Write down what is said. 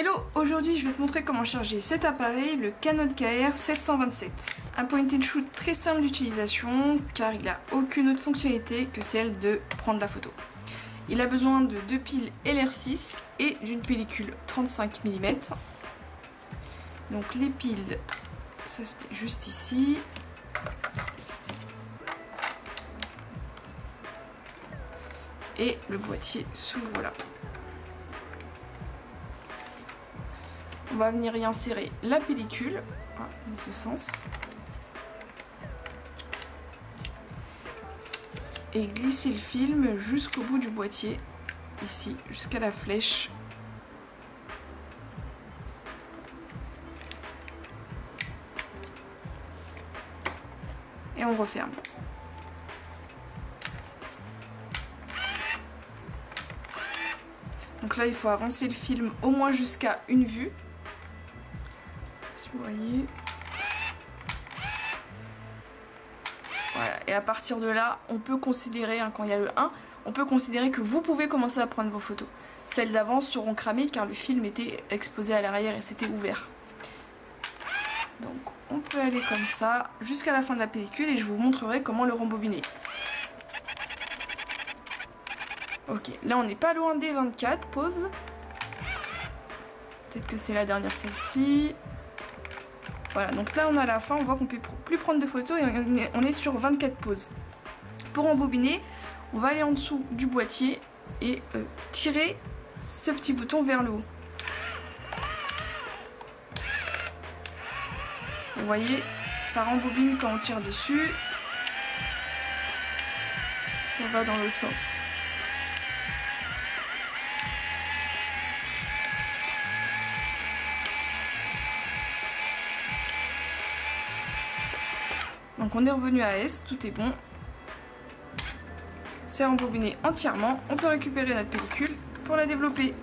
Hello, aujourd'hui je vais te montrer comment charger cet appareil, le Canon KR 727. Un point and shoot très simple d'utilisation car il n'a aucune autre fonctionnalité que celle de prendre la photo. Il a besoin de deux piles LR6 et d'une pellicule 35 mm. Donc les piles, ça se met juste ici. Et le boîtier s'ouvre là. On va venir y insérer la pellicule, ah, dans ce sens. Et glisser le film jusqu'au bout du boîtier, ici, jusqu'à la flèche. Et on referme. Donc là, il faut avancer le film au moins jusqu'à une vue vous voyez. Voilà, et à partir de là, on peut considérer, hein, quand il y a le 1, on peut considérer que vous pouvez commencer à prendre vos photos. Celles d'avant seront cramées car le film était exposé à l'arrière et c'était ouvert. Donc on peut aller comme ça jusqu'à la fin de la pellicule et je vous montrerai comment le rembobiner. Ok, là on n'est pas loin des 24, pause. Peut-être que c'est la dernière celle-ci. Voilà, donc là on a la fin, on voit qu'on peut plus prendre de photos et on est sur 24 poses. Pour embobiner, on va aller en dessous du boîtier et euh, tirer ce petit bouton vers le haut. Vous voyez, ça rembobine quand on tire dessus. Ça va dans l'autre sens. Donc on est revenu à S, tout est bon. C'est rembobiné entièrement. On peut récupérer notre pellicule pour la développer.